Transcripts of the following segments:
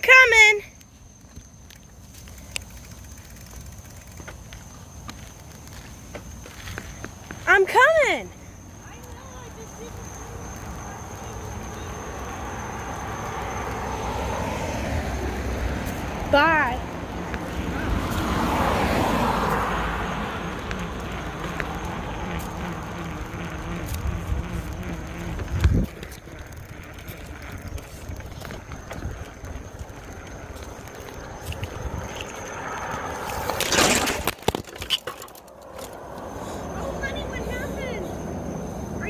coming. I'm coming. Bye.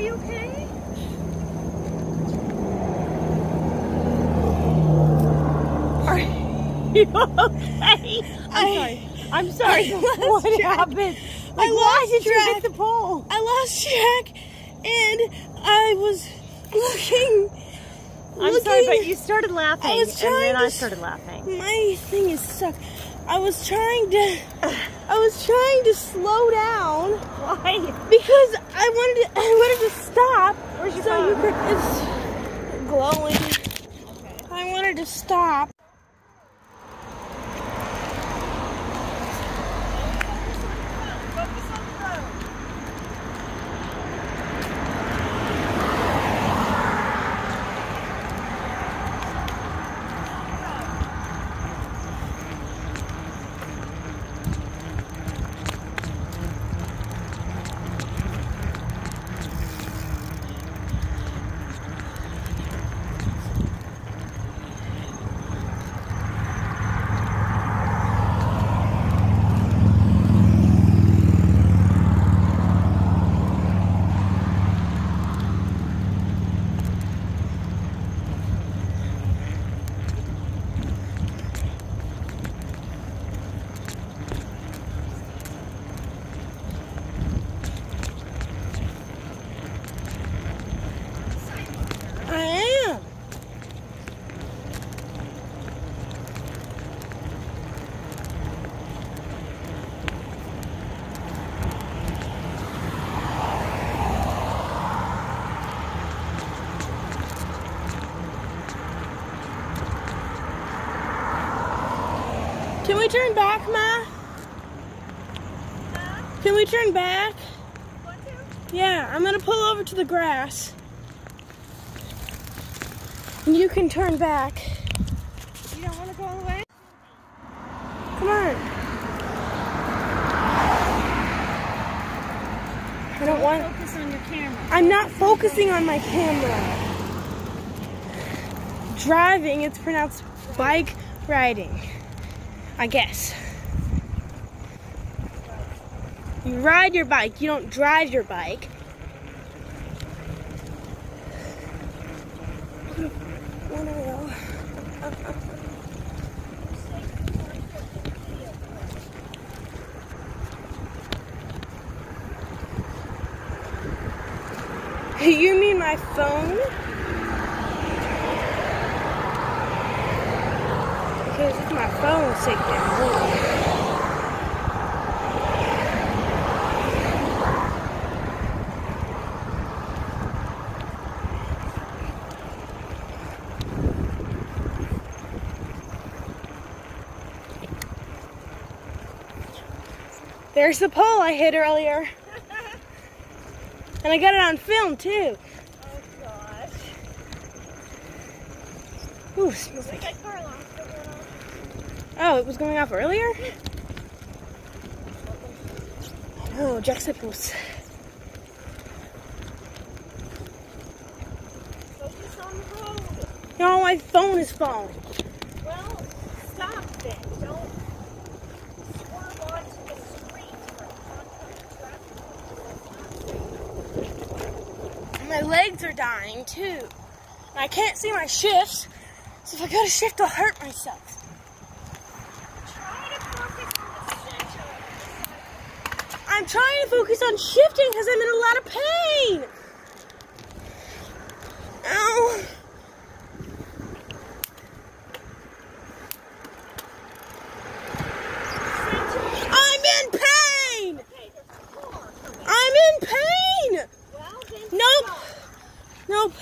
You okay? Are you okay? I'm sorry. I'm sorry. I what track. happened? I Like, why lost did you track. hit the pole? I lost track and I was looking. I'm looking, sorry, but you started laughing, I was and then I started laughing. My thing is stuck. I was trying to. I was trying to slow down Why? because I wanted to. I wanted to stop. Where's your so you could. It's glowing. I wanted to stop. I am. Can we turn back, Ma? Can we turn back? Yeah, I'm gonna pull over to the grass. And you can turn back. You don't want to go all the way? Come on. I don't want. Focus on your camera. I'm not focusing on my camera. Driving, it's pronounced bike riding. I guess. You ride your bike, you don't drive your bike. You mean my phone? Because if my taking There's the pole I hit earlier. And I got it on film too. Oh gosh. Ooh, smells like car alarm still going off? Oh, it was going off earlier? Oh, road. No, my phone is falling. Well, stop then. My legs are dying too. I can't see my shifts. So if I go to shift, I'll hurt myself. I'm trying to focus on shifting because I'm in a lot of pain. Ow. I'm in pain. I'm in pain. Nope. Nope.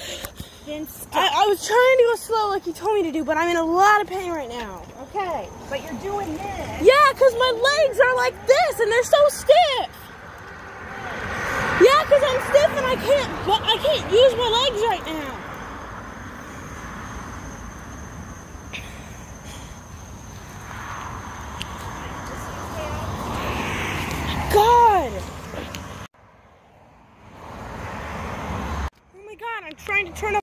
I, I was trying to go slow like you told me to do, but I'm in a lot of pain right now. Okay, but you're doing this. Yeah, because my legs are like this and they're so stiff. can't use my legs right now. God! Oh my god, I'm trying to turn up.